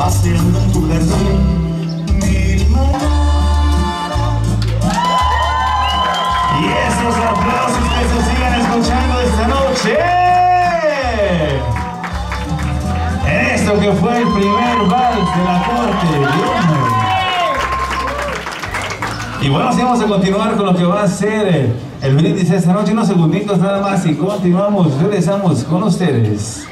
paseando en tu jardín mil. Y esos aplausos que se sigan escuchando esta noche. Esto que fue el primer vals de la corte. Y bueno, así vamos a continuar con lo que va a ser eh, el brindis esta noche. Unos segunditos nada más y continuamos, regresamos con ustedes.